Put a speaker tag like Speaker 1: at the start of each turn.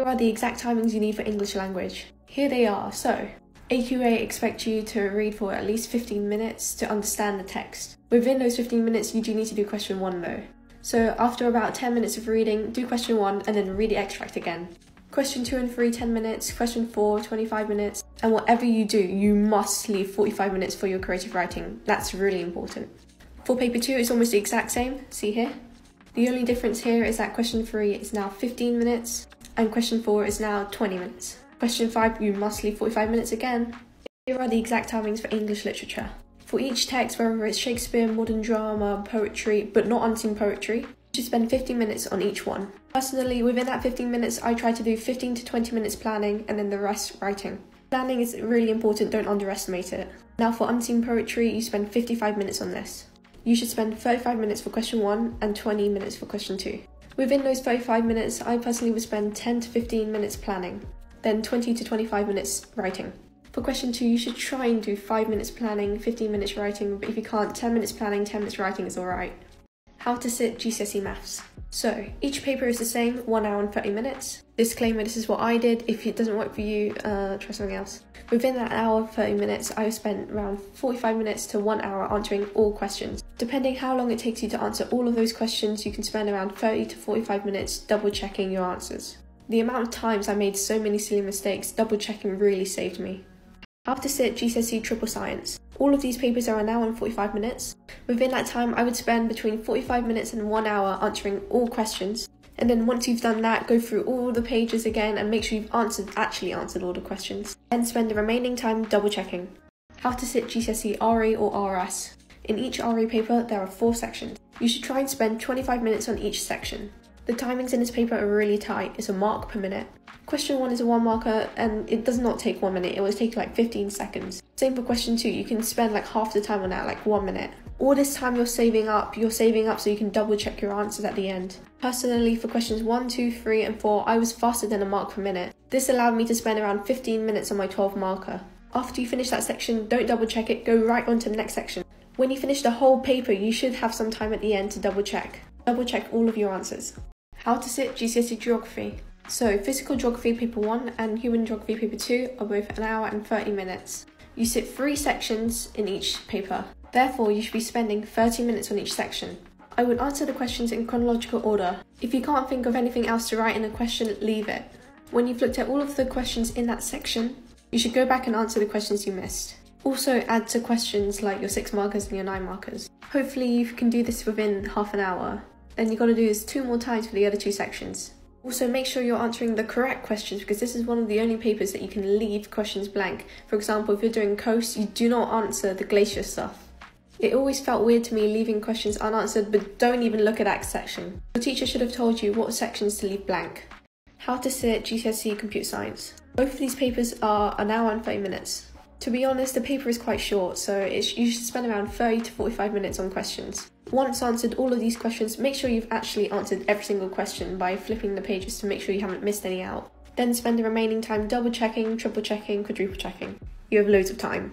Speaker 1: Here are the exact timings you need for English language. Here they are. So, AQA expect you to read for at least 15 minutes to understand the text. Within those 15 minutes, you do need to do question 1 though. So after about 10 minutes of reading, do question 1 and then read the extract again. Question 2 and 3, 10 minutes. Question 4, 25 minutes. And whatever you do, you must leave 45 minutes for your creative writing. That's really important. For paper 2, it's almost the exact same. See here? The only difference here is that question 3 is now 15 minutes and question 4 is now 20 minutes. Question 5, you must leave 45 minutes again. Here are the exact timings for English literature. For each text, whether it's Shakespeare, modern drama, poetry, but not unseen poetry, you should spend 15 minutes on each one. Personally, within that 15 minutes, I try to do 15 to 20 minutes planning and then the rest writing. Planning is really important, don't underestimate it. Now for unseen poetry, you spend 55 minutes on this. You should spend 35 minutes for question 1 and 20 minutes for question 2. Within those 35 minutes, I personally would spend 10 to 15 minutes planning, then 20 to 25 minutes writing. For question 2, you should try and do 5 minutes planning, 15 minutes writing, but if you can't, 10 minutes planning, 10 minutes writing is alright. How to sit GCSE Maths. So, each paper is the same, 1 hour and 30 minutes. Disclaimer, this is what I did. If it doesn't work for you, uh, try something else. Within that hour, 30 minutes, I spent around 45 minutes to 1 hour answering all questions. Depending how long it takes you to answer all of those questions, you can spend around 30 to 45 minutes double checking your answers. The amount of times I made so many silly mistakes, double checking really saved me. How to sit GCSE Triple Science. All of these papers are an hour and 45 minutes. Within that time, I would spend between 45 minutes and one hour answering all questions. And then once you've done that, go through all the pages again and make sure you've answered, actually answered all the questions. And spend the remaining time double checking. How to sit GCSE RE or RS. In each RE paper, there are four sections. You should try and spend 25 minutes on each section. The timings in this paper are really tight, it's a mark per minute. Question 1 is a 1 marker and it does not take 1 minute, it will take like 15 seconds. Same for question 2, you can spend like half the time on that, like 1 minute. All this time you're saving up, you're saving up so you can double check your answers at the end. Personally, for questions 1, 2, 3 and 4, I was faster than a mark per minute. This allowed me to spend around 15 minutes on my 12 marker. After you finish that section, don't double check it, go right on to the next section. When you finish the whole paper, you should have some time at the end to double check. Double check all of your answers. How to sit GCSE Geography. So, Physical Geography Paper 1 and Human Geography Paper 2 are both an hour and 30 minutes. You sit three sections in each paper, therefore, you should be spending 30 minutes on each section. I would answer the questions in chronological order. If you can't think of anything else to write in a question, leave it. When you've looked at all of the questions in that section, you should go back and answer the questions you missed. Also add to questions like your 6 markers and your 9 markers. Hopefully you can do this within half an hour. Then you've got to do this two more times for the other two sections. Also, make sure you're answering the correct questions because this is one of the only papers that you can leave questions blank. For example, if you're doing coast, you do not answer the glacier stuff. It always felt weird to me leaving questions unanswered, but don't even look at that section. Your teacher should have told you what sections to leave blank. How to sit GCSE Computer Science. Both of these papers are an hour and 30 minutes. To be honest, the paper is quite short, so you should spend around 30 to 45 minutes on questions. Once answered all of these questions, make sure you've actually answered every single question by flipping the pages to make sure you haven't missed any out. Then spend the remaining time double checking, triple checking, quadruple checking. You have loads of time.